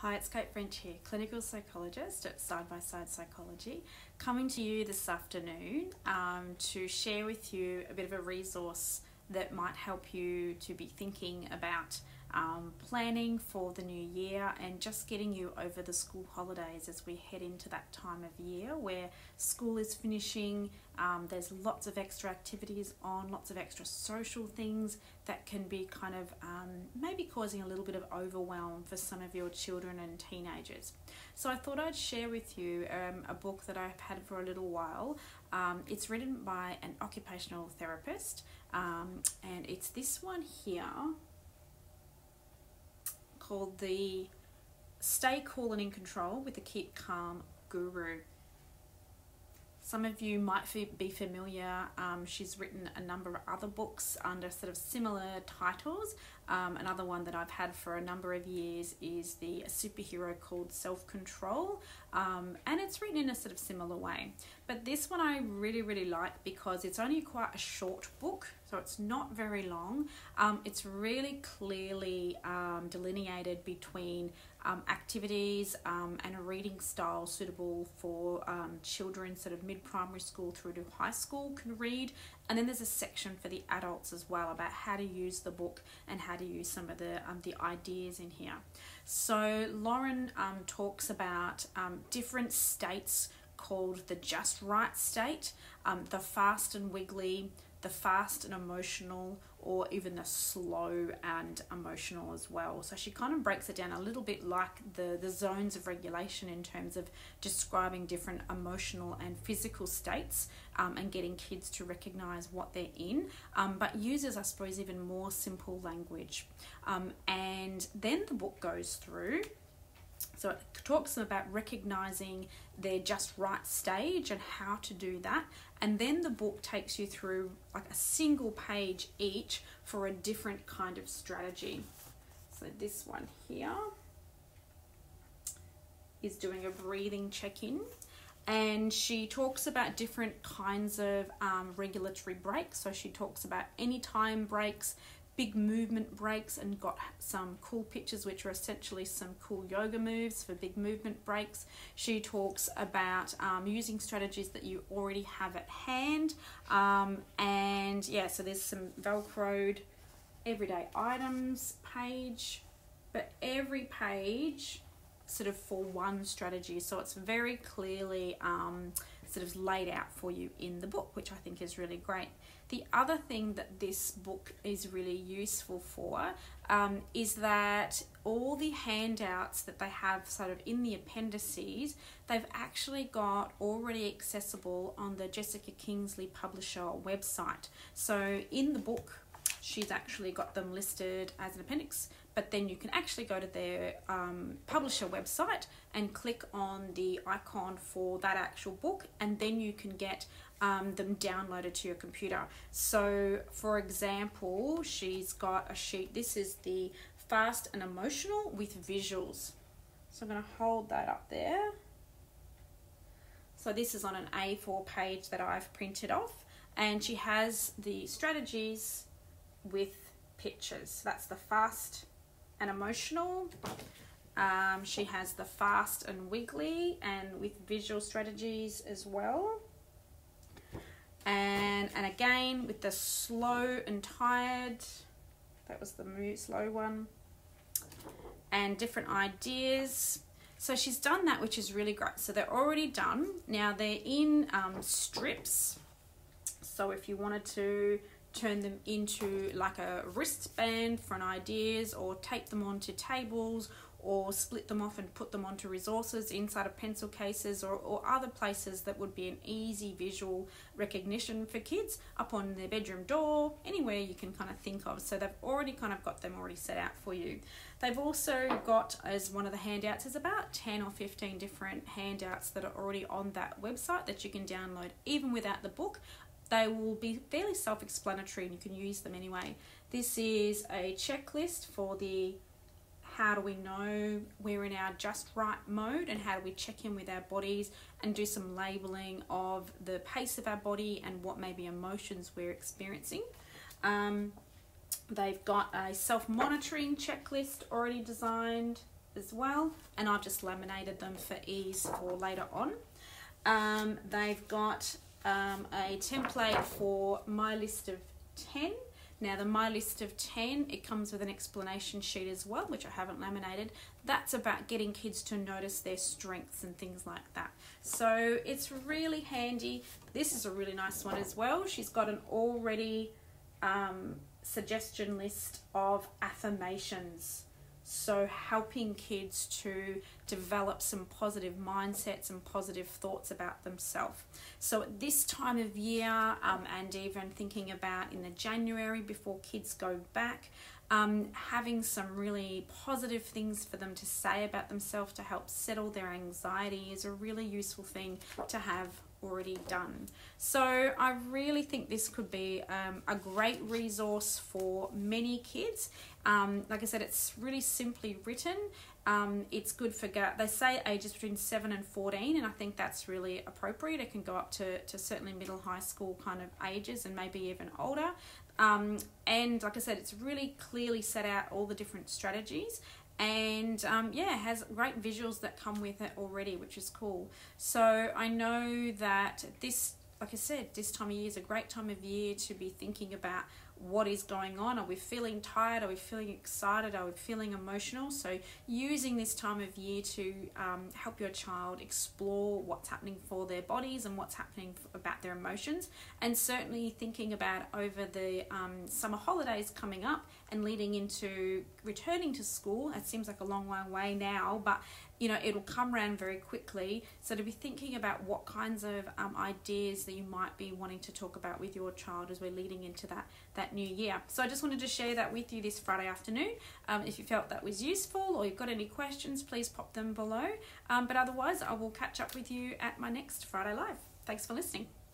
Hi, it's Kate French here, clinical psychologist at Side by Side Psychology, coming to you this afternoon um, to share with you a bit of a resource that might help you to be thinking about um, planning for the new year and just getting you over the school holidays as we head into that time of year where school is finishing. Um, there's lots of extra activities on, lots of extra social things that can be kind of um, maybe causing a little bit of overwhelm for some of your children and teenagers. So I thought I'd share with you um, a book that I've had for a little while. Um, it's written by an occupational therapist, um, and it's this one here called the Stay Cool and in Control with the Keep Calm Guru. Some of you might be familiar. Um, she's written a number of other books under sort of similar titles. Um, another one that I've had for a number of years is the superhero called Self Control, um, and it's written in a sort of similar way. But this one I really, really like because it's only quite a short book, so it's not very long. Um, it's really clearly um, delineated between um, activities um, and a reading style suitable for children sort of mid-primary school through to high school can read and then there's a section for the adults as well about how to use the book and how to use some of the um, the ideas in here. So lauren um, talks about um, different states called the just right state um, the fast and wiggly the fast and emotional or even the slow and emotional as well. So she kind of breaks it down a little bit like the, the zones of regulation in terms of describing different emotional and physical states um, and getting kids to recognize what they're in, um, but uses, I suppose, even more simple language. Um, and then the book goes through so it talks about recognizing their just right stage and how to do that. And then the book takes you through like a single page each for a different kind of strategy. So this one here is doing a breathing check in. And she talks about different kinds of um, regulatory breaks. So she talks about any time breaks, big movement breaks and got some cool pictures which are essentially some cool yoga moves for big movement breaks. She talks about um, using strategies that you already have at hand um, and yeah so there's some velcroed everyday items page but every page sort of for one strategy. So it's very clearly um, sort of laid out for you in the book which i think is really great the other thing that this book is really useful for um, is that all the handouts that they have sort of in the appendices, they've actually got already accessible on the Jessica Kingsley publisher website. So in the book, she's actually got them listed as an appendix, but then you can actually go to their um, publisher website and click on the icon for that actual book, and then you can get um, them downloaded to your computer. So, for example, she's got a sheet. This is the fast and emotional with visuals. So, I'm going to hold that up there. So, this is on an A4 page that I've printed off, and she has the strategies with pictures. So that's the fast and emotional. Um, she has the fast and wiggly and with visual strategies as well. And and again with the slow and tired that was the slow one and different ideas. So she's done that which is really great. So they're already done. Now they're in um, strips. So if you wanted to turn them into like a wristband for an ideas or tape them onto tables or split them off and put them onto resources inside of pencil cases or, or other places that would be an easy visual recognition for kids up on their bedroom door, anywhere you can kind of think of. So they've already kind of got them already set out for you. They've also got, as one of the handouts, is about 10 or 15 different handouts that are already on that website that you can download even without the book. They will be fairly self explanatory and you can use them anyway. This is a checklist for the how do we know we're in our just right mode and how do we check in with our bodies and do some labeling of the pace of our body and what maybe emotions we're experiencing. Um, they've got a self monitoring checklist already designed. as well, and I've just laminated them for ease for later on. Um, they've got um, a template for my list of 10. Now, the my list of 10, it comes with an explanation sheet as well, which I haven't laminated. That's about getting kids to notice their strengths and things like that. So it's really handy. This is a really nice one as well. She's got an already um, suggestion list of affirmations. So, helping kids to develop some positive mindsets and positive thoughts about themselves. So, at this time of year, um, and even thinking about in the January before kids go back, um, having some really positive things for them to say about themselves to help settle their anxiety is a really useful thing to have already done. So I really think this could be um, a great resource for many kids. Um, like I said, it's really simply written. Um, it's good for they say ages between 7 and 14 and i think that's really appropriate it can go up to, to certainly middle high school kind of ages and maybe even older um, and like i said it's really clearly set out all the different strategies and um, yeah, has great visuals that come with it already, which is cool. So I know that this, like I said, this time of year is a great time of year to be thinking about what is going on. Are we feeling tired? Are we feeling excited? Are we feeling emotional? So, using this time of year to um, help your child explore what's happening for their bodies and what's happening about their emotions, and certainly thinking about over the um, summer holidays coming up and leading into returning to school. It seems like a long, long way now, but you know it'll come around very quickly. So to be thinking about what kinds of um, ideas that you might be wanting to talk about with your child as we're leading into that that new year. So i just wanted to share that with you this friday afternoon. Um, if you felt that was useful or you've got any questions please pop them below. Um, but otherwise i will catch up with you at my next friday live. Thanks for listening